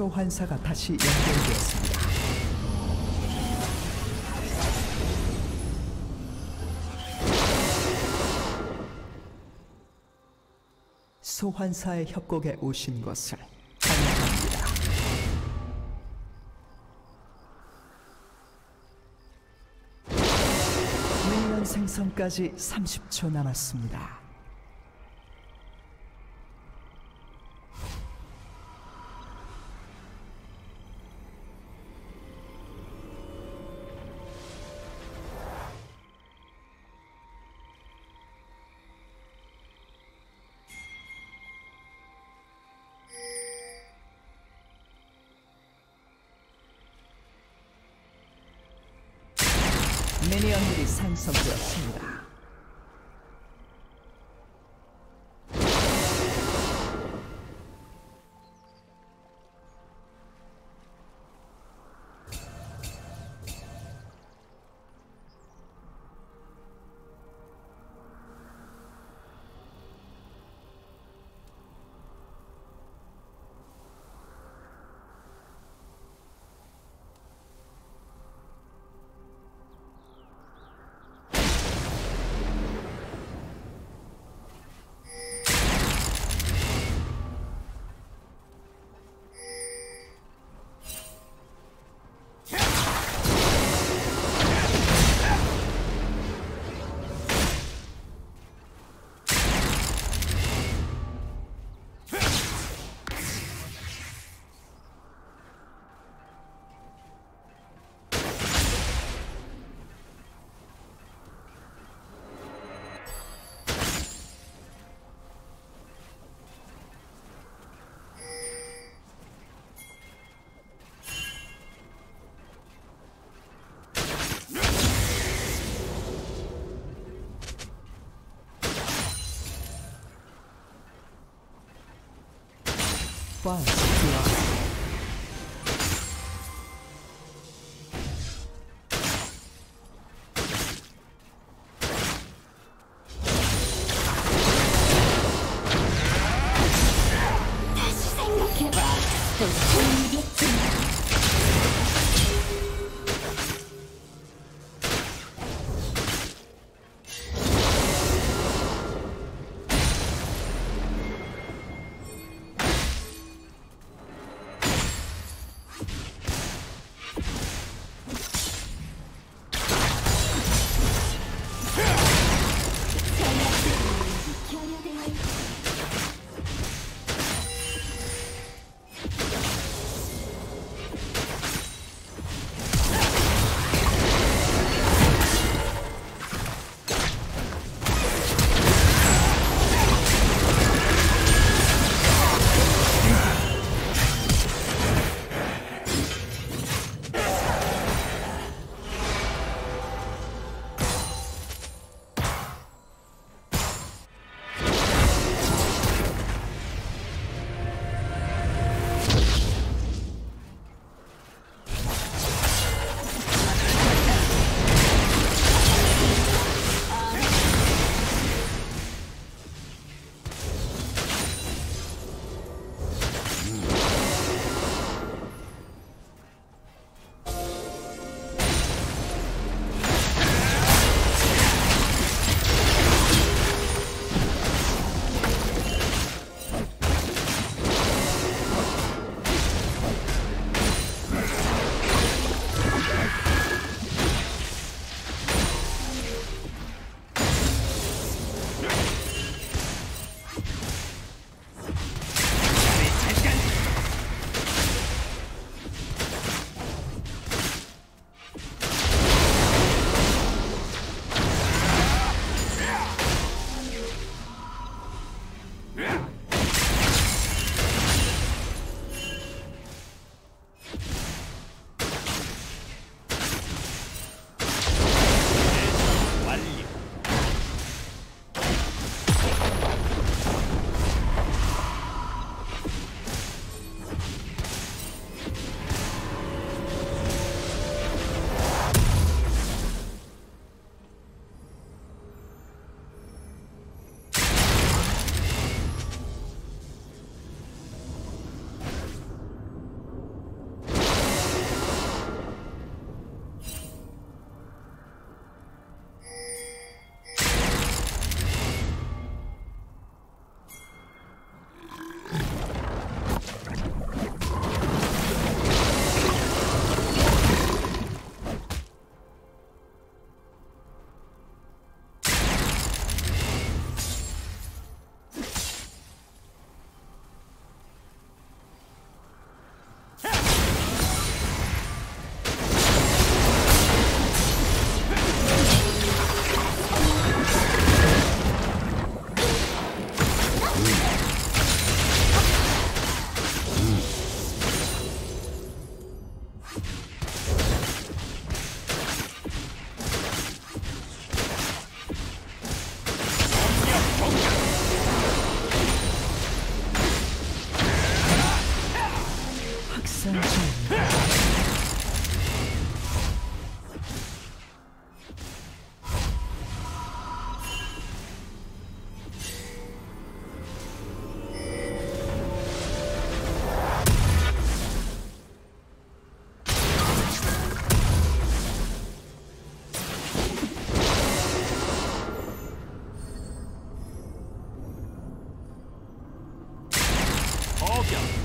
소환사가 다시 연결되었습니다. 소환사의 협곡에 오신 것을 환영합니다. 미니언 생성까지 30초 남았습니다. 미니언들이 생성되었습니다. First blood. 다시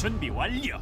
준비 완료.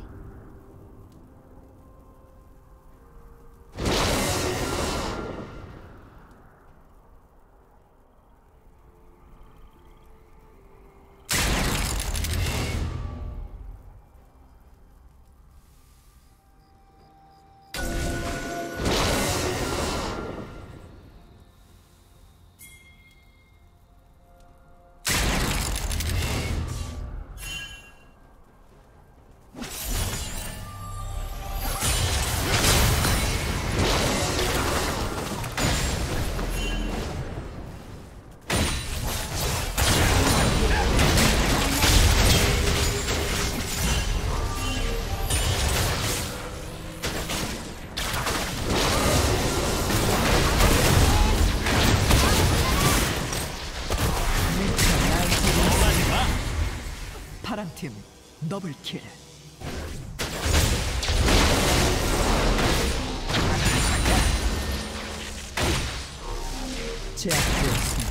제압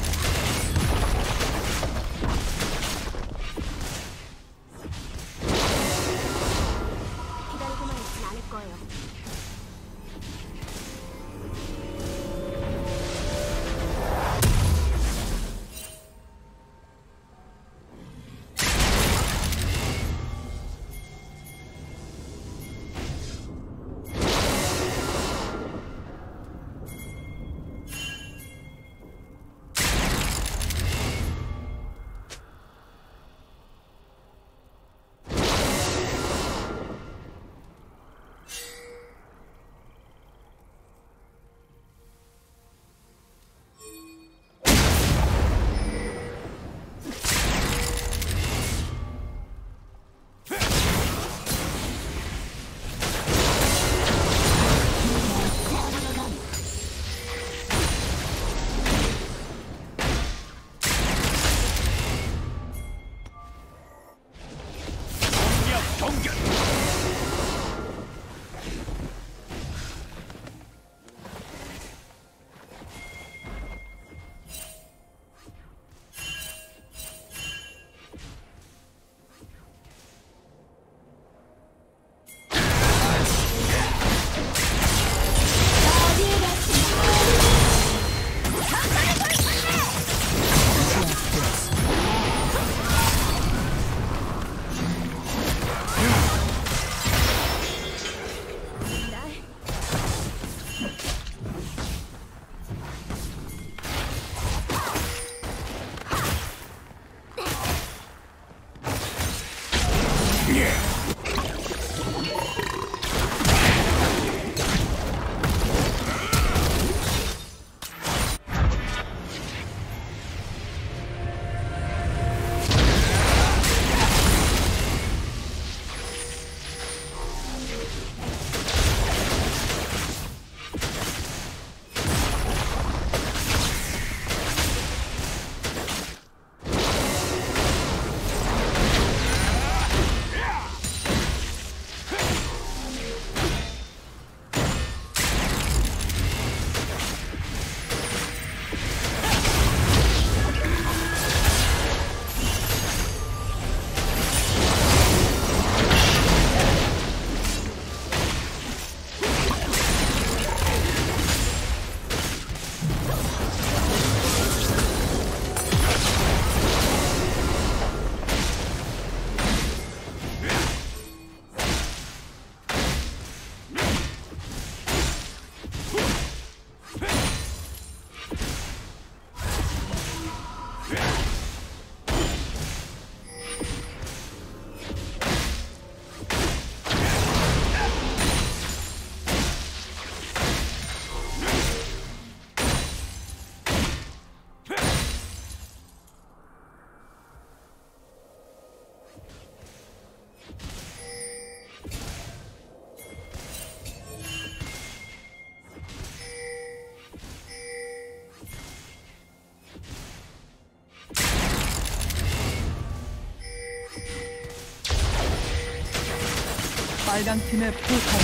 빨간 팀의 포탑이.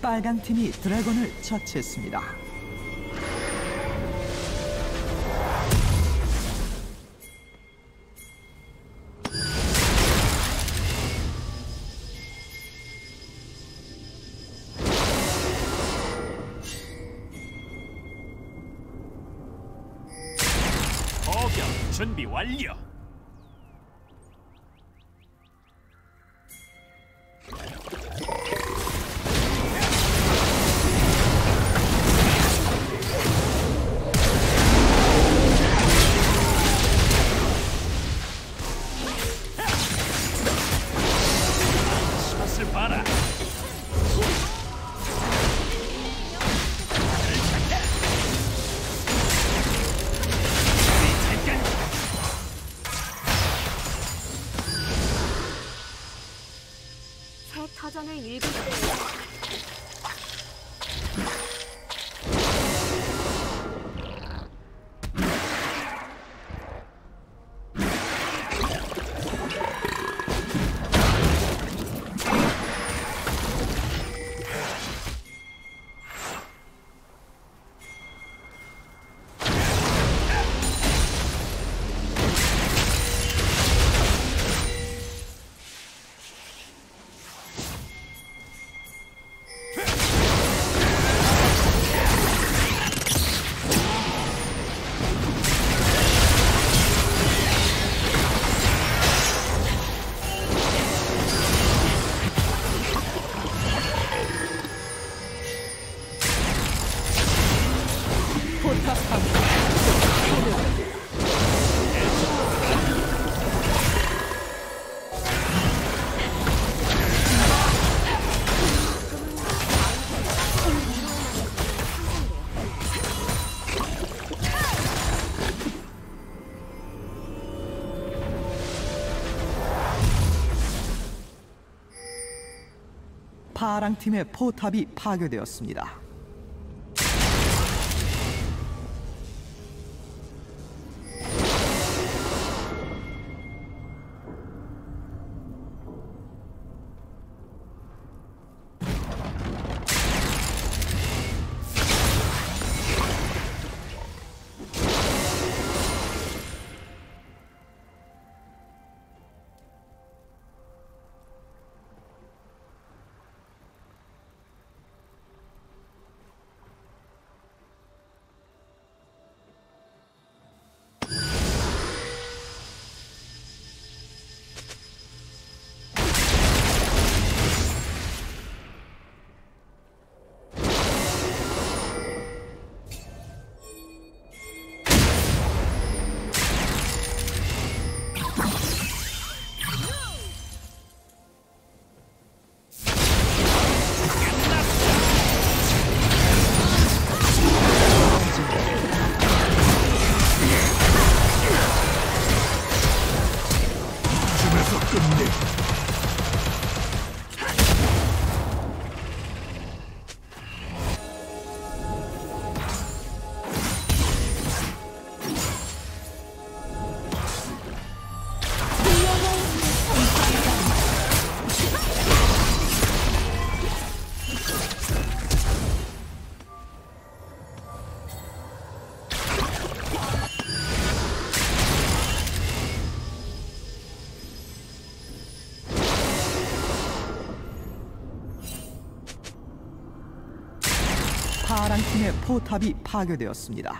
빨강 팀이 드래곤을 처치했습니다. 파랑 팀의 포탑이 파괴되었습니다. 포탑이 파괴되었습니다.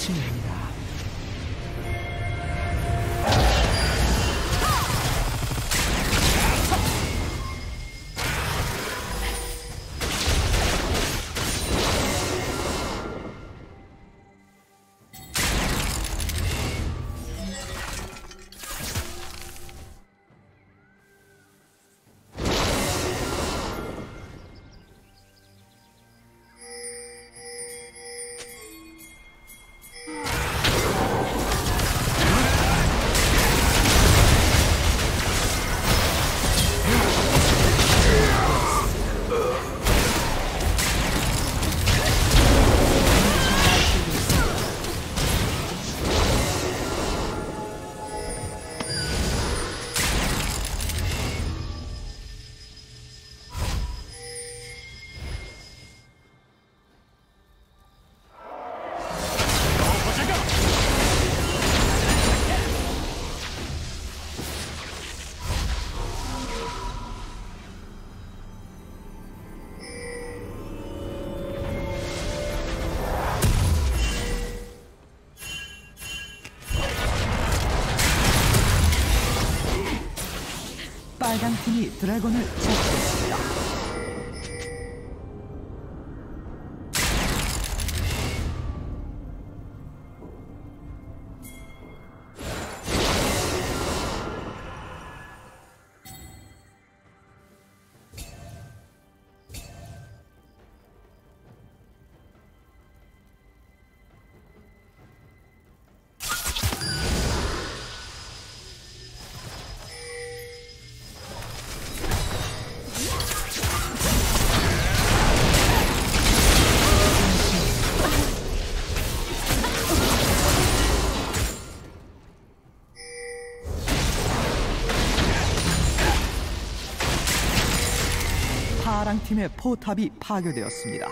Team. 팀이 드래곤을 처 파랑 팀의 포탑이 파괴되었습니다.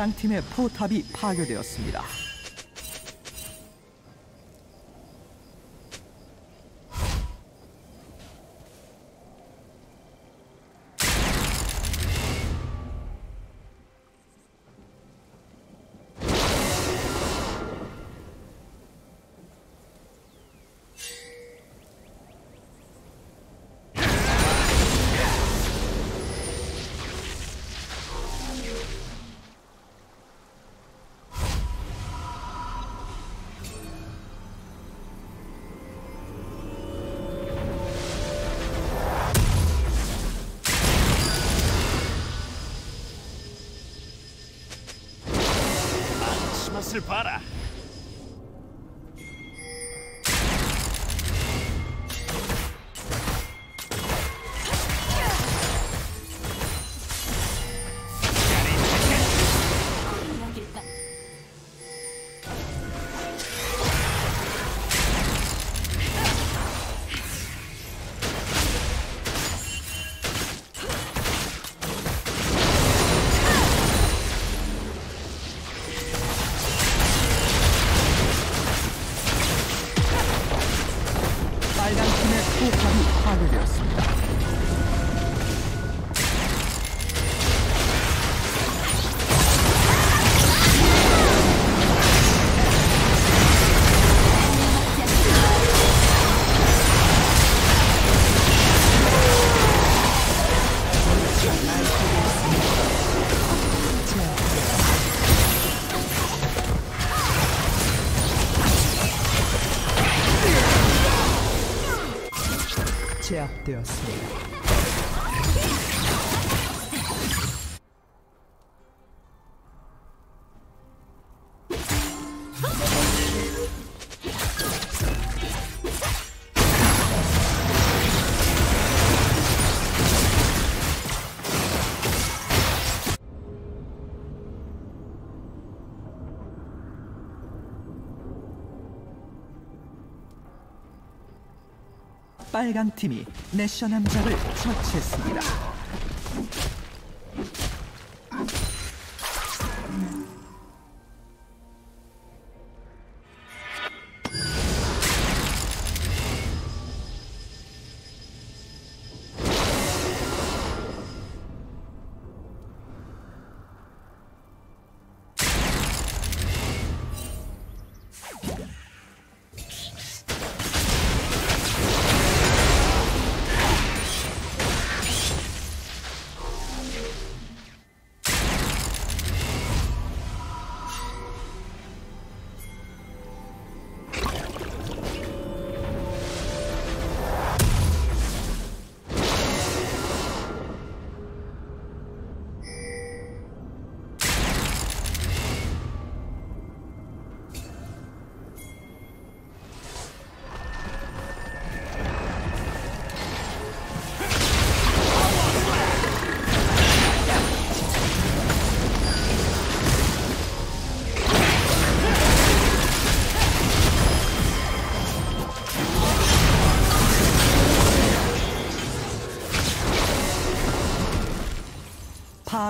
파랑 팀의 포탑이 파괴되었습니다. 失败了。 빨간 팀이 내셔 남작을 처치했습니다.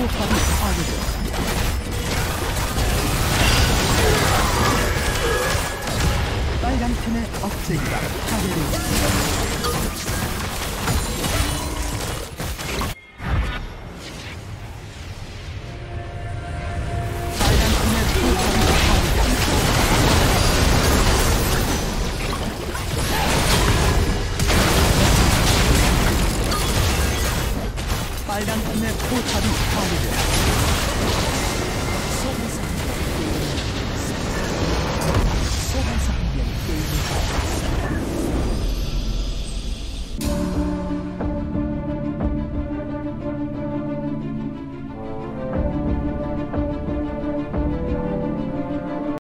포탑이 파괴되었습니다. 빨간 팀의 억제기가 파괴되었습니다.